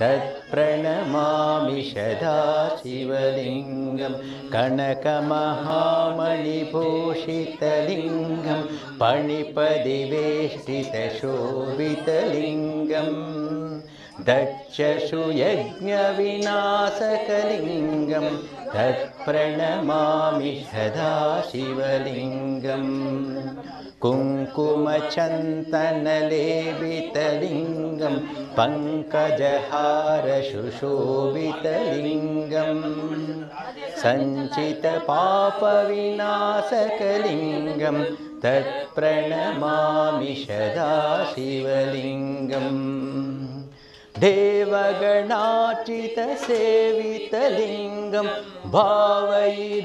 तत्प्रणमामि सदा शिवलिङ्गं कनकमहामणिभूषितलिङ्गं पणिपदिवेष्टितशोभितलिङ्गम् दक्षसुयज्ञविनाशकलिङ्गं तत्प्रणमामि सदा शिवलिङ्गम्। कुङ्कुमचन्तनलेपितलिङ्गं पङ्कजहारशुशोभितलिङ्गं सञ्चितपापविनाशकलिङ्गं तत्प्रणमामि सदा शिवलिङ्गम् देवगणाचितसेवितलिङ्गं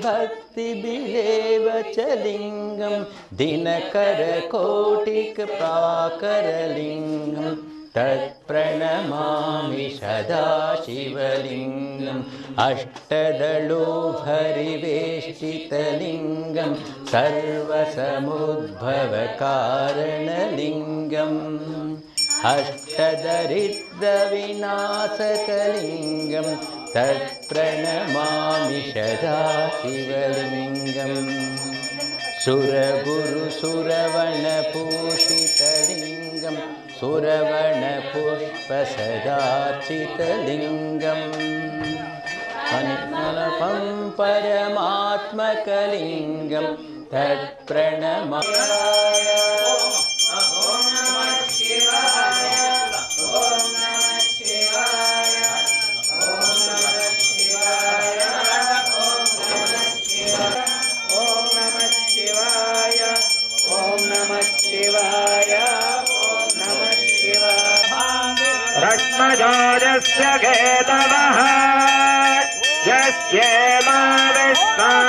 भक्तिबिलेव च लिङ्गं दिनकरकोटिकप्राकरलिङ्गं तत्प्रणमामि सदा शिवलिङ्गम् अष्टदलोभरिवेष्टितलिङ्गं सर्वसमुद्भवकारणलिङ्गम् अष्टदरिद्रविनाशकलिङ्गं तत्प्रणमामि सदा शिवलिङ्गम् सुरगुरुसुरवणपूषितलिङ्गं सुरवणपुष्पसदाचितलिङ्गम् अनिपं परमात्मकलिङ्गं तत्प्रणमा केतवः यस्येमा विश्वा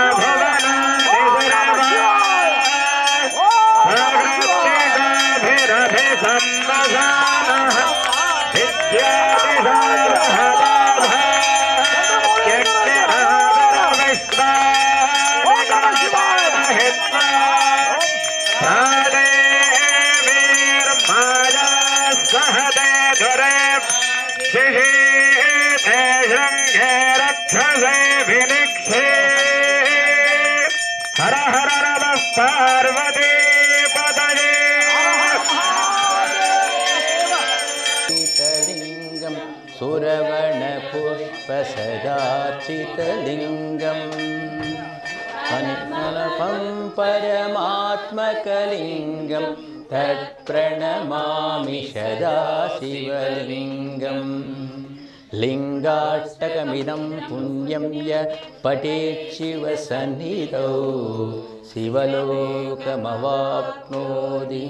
शिशीते शृङ्गे रक्षसे विनिक्षे हर हर नमः पार्वती पदये। शीतलिङ्गं सुरवणपुष्पसदाचितलिङ्गम् अनिपं परमात्मकलिङ्गं तत्प्रणमामि सदा शिवलिङ्गम्। लिङ्गाष्टकमिदं पुण्यं य पठेत् शिवसन्निधौ शिवलोकमवाप्नोति।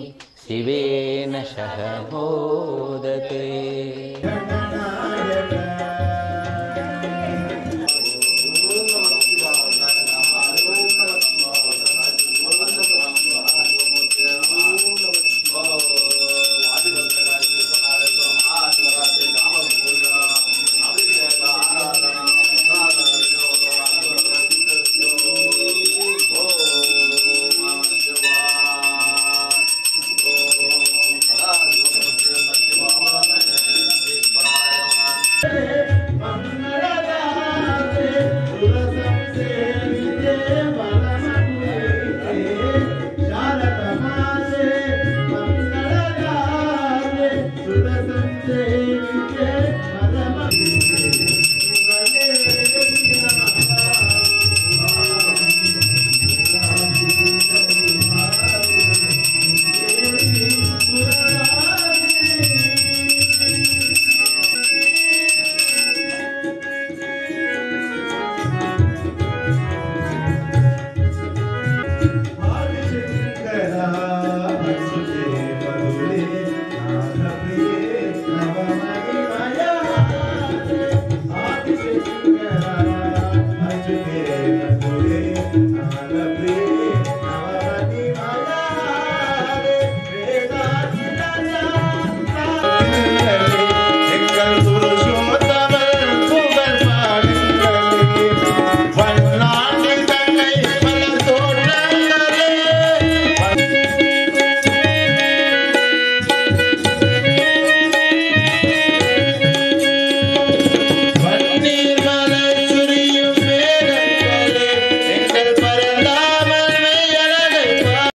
शिवेन सह मोदते